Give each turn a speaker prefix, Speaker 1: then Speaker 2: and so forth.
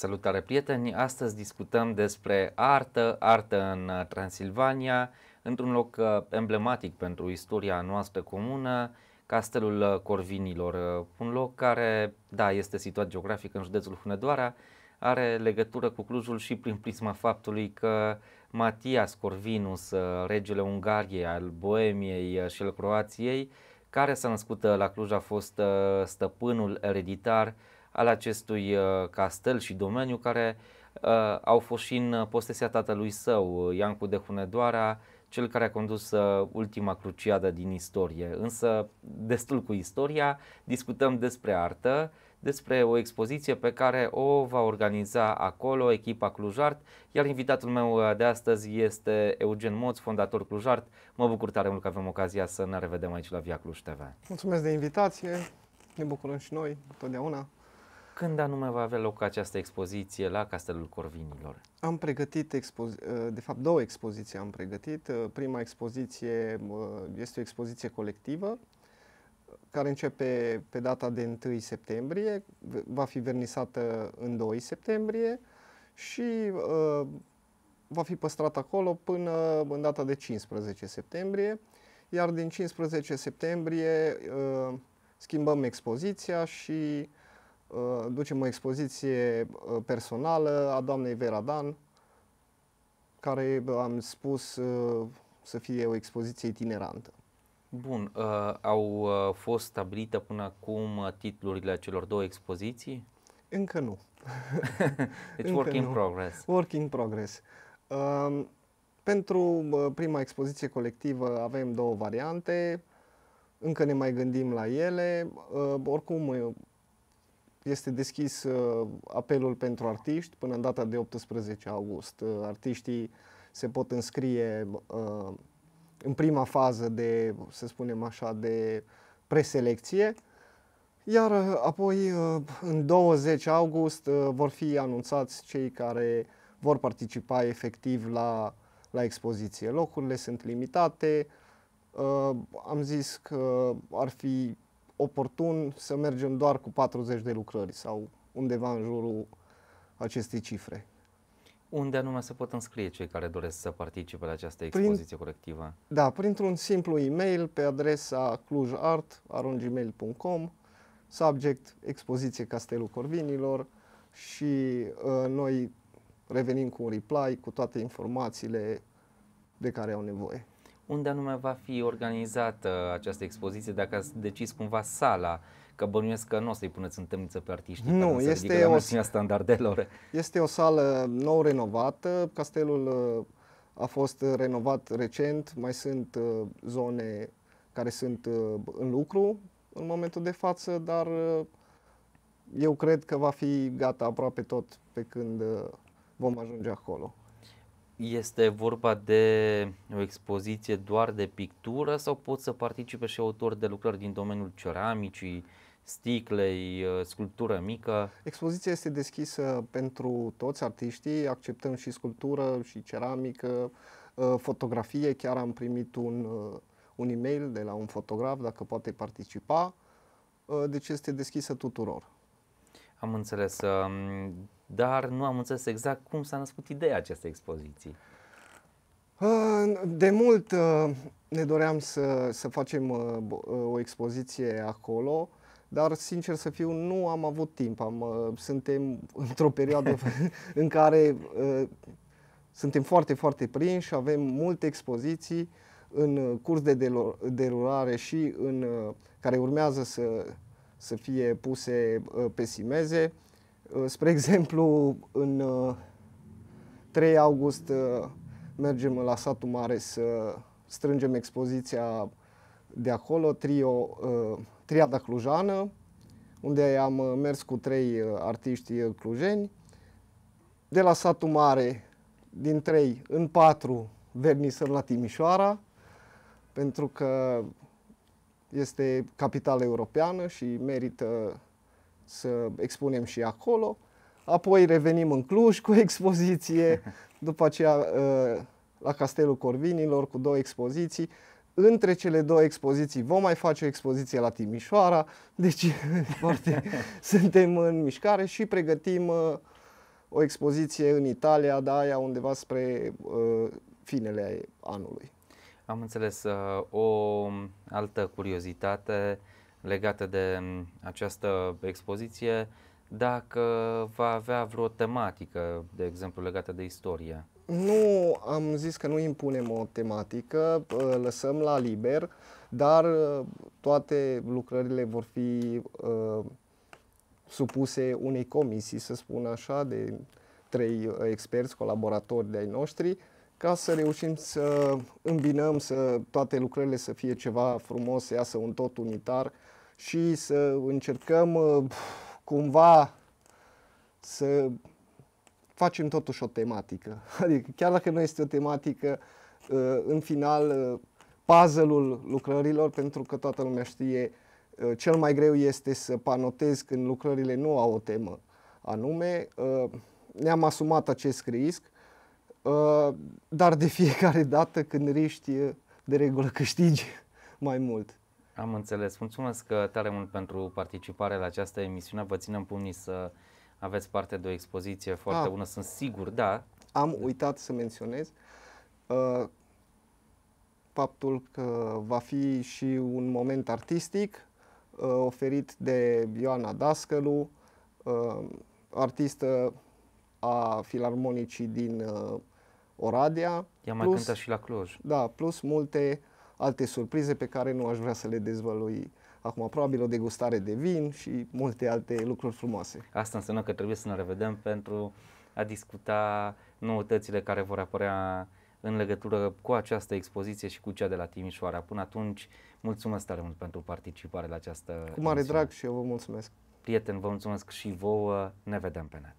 Speaker 1: Salutare prieteni! Astăzi discutăm despre artă, artă în Transilvania, într-un loc uh, emblematic pentru istoria noastră comună, Castelul Corvinilor, un loc care, da, este situat geografic în județul Hunedoara, are legătură cu Clujul și prin prisma faptului că Matias Corvinus, regele Ungariei, al Boemiei și al Croației, care s-a născut la Cluj, a fost stăpânul ereditar al acestui castel și domeniu care au fost și în posesia tatălui său, Iancu de Hunedoara, cel care a condus ultima cruciadă din istorie. Însă, destul cu istoria, discutăm despre artă, despre o expoziție pe care o va organiza acolo echipa Clujart, iar invitatul meu de astăzi este Eugen Moț, fondator Clujart. Mă bucur tare mult că avem ocazia să ne revedem aici la Via Cluj TV.
Speaker 2: Mulțumesc de invitație, ne bucurăm și noi, totdeauna.
Speaker 1: Când anume va avea loc această expoziție la Castelul Corvinilor?
Speaker 2: Am pregătit, expozi- de fapt două expoziții am pregătit. Prima expoziție este o expoziție colectivă care începe pe data de 1 septembrie, va fi vernisată în 2 septembrie și uh, va fi păstrat acolo până în data de 15 septembrie, iar din 15 septembrie uh, schimbăm expoziția și uh, ducem o expoziție uh, personală a doamnei Vera Dan, care am spus uh, să fie o expoziție itinerantă.
Speaker 1: Bun, uh, au uh, fost stabilite până acum uh, titlurile celor două expoziții?
Speaker 2: Încă nu.
Speaker 1: deci Încă work in nu. progress.
Speaker 2: Work in progress. Uh, pentru uh, prima expoziție colectivă avem două variante, încă ne mai gândim la ele. Uh, oricum uh, este deschis uh, apelul pentru artiști până în data de 18 august. Uh, artiștii se pot înscrie uh, în prima fază de, să spunem așa, de preselecție, iar uh, apoi uh, în 20 august uh, vor fi anunțați cei care vor participa efectiv la, la expoziție. Locurile sunt limitate, am zis că ar fi oportun să mergem doar cu 40 de lucrări sau undeva în jurul acestei cifre.
Speaker 1: Unde anume se pot înscrie cei care doresc să participe la această expoziție Prin, colectivă?
Speaker 2: Da, printr-un simplu e-mail pe adresa clujart.gmail.com subject expoziție Castelul Corvinilor și uh, noi revenim cu un reply cu toate informațiile de care au nevoie.
Speaker 1: Unde anume va fi organizată această expoziție, dacă ați decis cumva sala Că bănuiesc că nu o să-i puneți în temniță pe artiști
Speaker 2: nu, este o,
Speaker 1: standardelor.
Speaker 2: Este o sală nou renovată, castelul uh, a fost renovat recent, mai sunt uh, zone care sunt uh, în lucru în momentul de față, dar eu cred că va fi gata aproape tot pe când vom ajunge acolo.
Speaker 1: Este vorba de o expoziție doar de pictură sau pot să participe și autori de lucrări din domeniul ceramicii, sticlei, uh, sculptură mică.
Speaker 2: Expoziția este deschisă pentru toți artiștii, acceptăm și sculptură și ceramică, uh, fotografie, chiar am primit un, uh, un e-mail de la un fotograf dacă poate participa, deci este deschisă tuturor.
Speaker 1: Am înțeles, um, dar nu am înțeles exact cum s-a născut ideea acestei expoziții.
Speaker 2: De mult ne doream să, să facem o expoziție acolo dar sincer să fiu, nu am avut timp. Am, uh, suntem într-o perioadă în care uh, suntem foarte, foarte prinși, avem multe expoziții în uh, curs de derulare și în uh, care urmează să, să fie puse uh, pe simeze. Uh, spre exemplu, în uh, 3 august uh, mergem la satul mare să strângem expoziția de acolo, trio, uh, Triada Clujană, unde am uh, mers cu trei uh, artiști uh, clujeni. De la satul mare, din trei în patru, vernisăm la Timișoara, pentru că este capitală europeană și merită să expunem și acolo. Apoi revenim în Cluj cu o expoziție, după aceea la Castelul Corvinilor cu două expoziții între cele două expoziții vom mai face o expoziție la Timișoara, deci foarte, suntem în mișcare și pregătim uh, o expoziție în Italia, da, aia undeva spre uh, finele anului.
Speaker 1: Am înțeles. Uh, o altă curiozitate legată de um, această expoziție, dacă va avea vreo tematică, de exemplu, legată de istorie.
Speaker 2: Nu am zis că nu impunem o tematică, uh, lăsăm la liber, dar uh, toate lucrările vor fi uh, supuse unei comisii, să spun așa, de trei uh, experți, colaboratori de-ai noștri, ca să reușim să îmbinăm să toate lucrările să fie ceva frumos, să iasă un tot unitar și să încercăm uh, cumva să facem totuși o tematică. Adică chiar dacă nu este o tematică, uh, în final puzzle-ul lucrărilor, pentru că toată lumea știe, cel mai greu este să panotezi când lucrările nu au o temă anume. Ne-am asumat acest risc Uh, dar de fiecare dată când riști, de regulă câștigi mai mult.
Speaker 1: Am înțeles. Mulțumesc uh, tare mult pentru participare la această emisiune. Vă ținem pumnii să aveți parte de o expoziție foarte ah, bună, sunt sigur, da.
Speaker 2: Am uitat să menționez uh, faptul că va fi și un moment artistic uh, oferit de Ioana Dascălu, uh, artistă a filarmonicii din uh, Oradea.
Speaker 1: Ea mai plus, cântă și la Cluj.
Speaker 2: Da, plus multe alte surprize pe care nu aș vrea să le dezvălui acum. Probabil o degustare de vin și multe alte lucruri frumoase.
Speaker 1: Asta înseamnă că trebuie să ne revedem pentru a discuta noutățile care vor apărea în legătură cu această expoziție și cu cea de la Timișoara. Până atunci, mulțumesc tare mult pentru participare la această
Speaker 2: Cu mare emisiune. drag și eu vă mulțumesc.
Speaker 1: Prieten, vă mulțumesc și vouă. Ne vedem pe net.